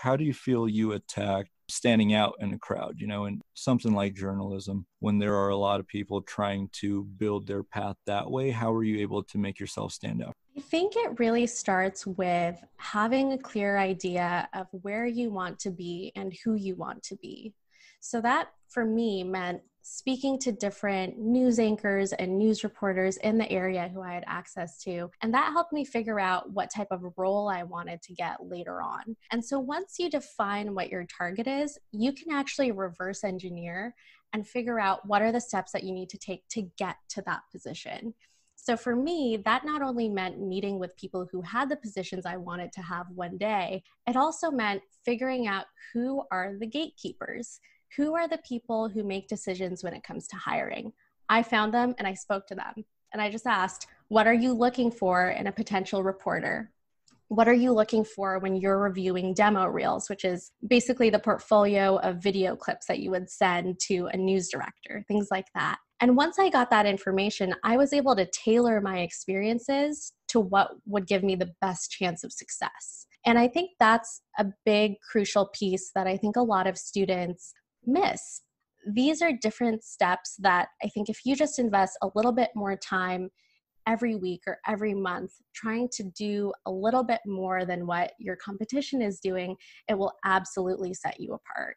How do you feel you attack standing out in a crowd, you know, in something like journalism, when there are a lot of people trying to build their path that way? How are you able to make yourself stand out? I think it really starts with having a clear idea of where you want to be and who you want to be. So that for me meant speaking to different news anchors and news reporters in the area who I had access to. And that helped me figure out what type of role I wanted to get later on. And so once you define what your target is, you can actually reverse engineer and figure out what are the steps that you need to take to get to that position. So for me, that not only meant meeting with people who had the positions I wanted to have one day, it also meant figuring out who are the gatekeepers who are the people who make decisions when it comes to hiring? I found them and I spoke to them. And I just asked, what are you looking for in a potential reporter? What are you looking for when you're reviewing demo reels, which is basically the portfolio of video clips that you would send to a news director, things like that. And once I got that information, I was able to tailor my experiences to what would give me the best chance of success. And I think that's a big, crucial piece that I think a lot of students miss. These are different steps that I think if you just invest a little bit more time every week or every month trying to do a little bit more than what your competition is doing, it will absolutely set you apart.